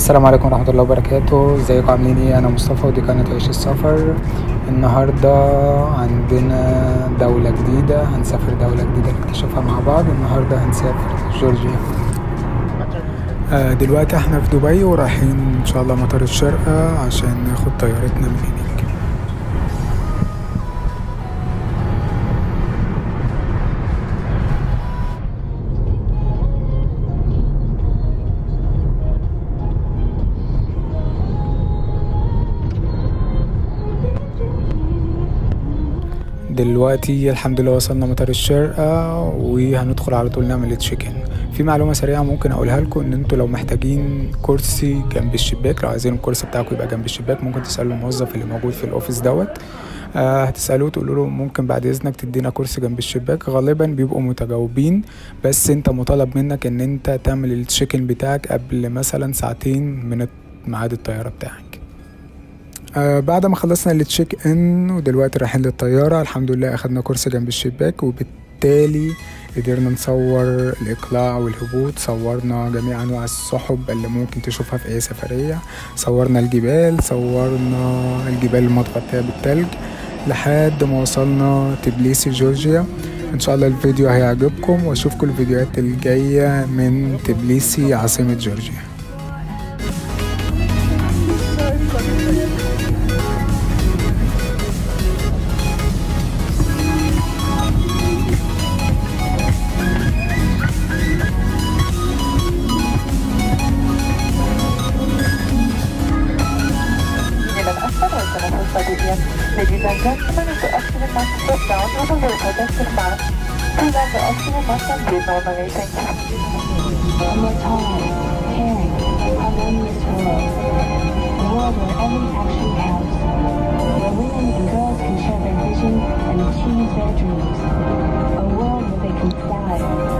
السلام عليكم ورحمة الله وبركاته. ازيكم عاملين إيه؟ أنا مصطفى ودي قناة عيش السفر. النهاردة عندنا دولة جديدة هنسافر دولة جديدة نكتشفها مع بعض. النهاردة هنسافر جورجيا. آه، دلوقتي إحنا في دبي ورايحين ان شاء الله مطار الشارقة عشان ناخد طيارتنا من هناك دلوقتي الحمد لله وصلنا مطار الشارقة وهندخل على طول نعمل تشيكن في معلومة سريعة ممكن أقولها لكم إن أنتوا لو محتاجين كرسي جنب الشباك لو عايزين الكرسي بتاعكم يبقى جنب الشباك ممكن تسألوا الموظف اللي موجود في الأوفيس دوت. آه هتسألوه تقولوا له ممكن بعد إذنك تدينا كرسي جنب الشباك. غالبا بيبقوا متجاوبين بس أنت مطالب منك إن أنت تعمل التشيكن بتاعك قبل مثلا ساعتين من ميعاد الطيارة بتاعك. آه بعد ما خلصنا التشيك ان ودلوقتي رايحين للطيارة الحمد لله أخدنا كرسي جنب الشباك وبالتالي قدرنا نصور الإقلاع والهبوط صورنا جميع أنواع السحب اللي ممكن تشوفها في أي سفرية صورنا الجبال صورنا الجبال المتغطية بالتلج لحد ما وصلنا تبليسي جورجيا. إن شاء الله الفيديو هيعجبكم وأشوفكم الفيديوهات الجاية من تبليسي عاصمة جورجيا. Ladies and gentlemen, if the oxygen mask is put down, you will wear a protective mask. Please have the oxygen mask and breathe normally. Thank you. Mortality, caring, harmonious world. A world where every action counts. Where women and girls can share their vision and achieve their dreams. A world where they can thrive.